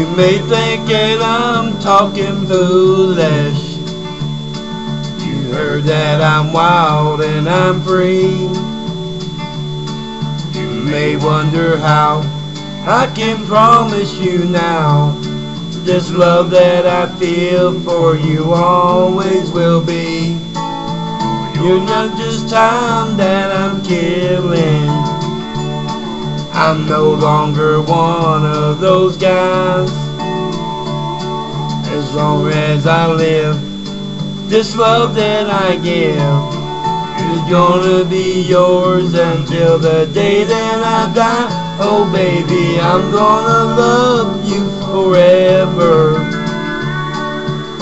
You may think that I'm talking foolish. You heard that I'm wild and I'm free. You may wonder how I can promise you now. This love that I feel for you always will be. You're not just time that I'm killing. I'm no longer one of those guys. As long as I live, this love that I give is gonna be yours until the day that I die. Oh baby, I'm gonna love you forever,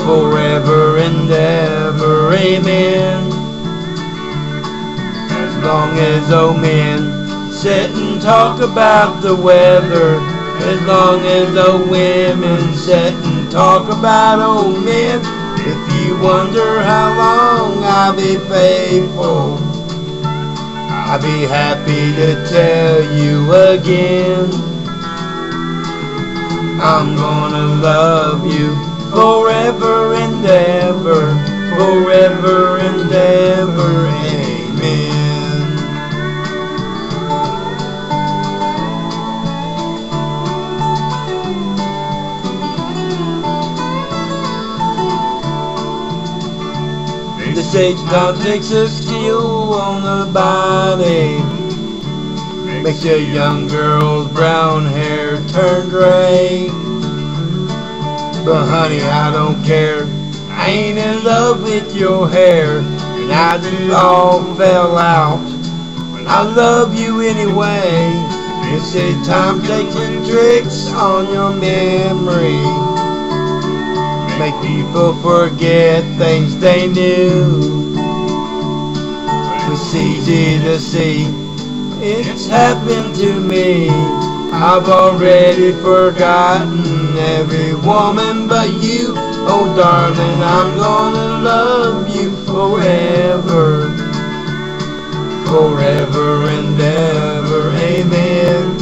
forever and ever. Amen As long as old men sit and talk about the weather. As long as old women sit and talk about old men. If you wonder how long I'll be faithful, I'll be happy to tell you again. I'm gonna love you forever and ever, forever and ever, The stage takes a skill on the body. Makes a young girl's brown hair turn gray. But honey, I don't care. I ain't in love with your hair. And I just all fell out. I love you anyway. They say time takes and tricks on your memory make people forget things they knew. It's easy to see, it's happened to me. I've already forgotten every woman but you. Oh darling, I'm gonna love you forever. Forever and ever, amen.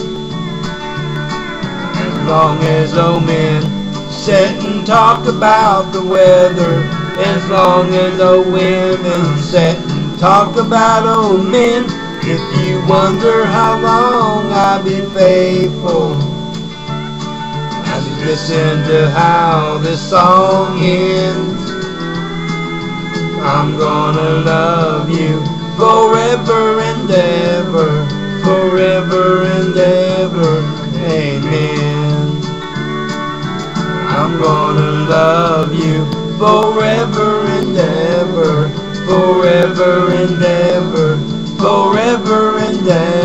As long as old men and talk about the weather as long as the women and talk about old men. If you wonder how long I'll be faithful, I just listen to how this song ends. I'm gonna love you forever and ever, love you forever and ever, forever and ever, forever and ever.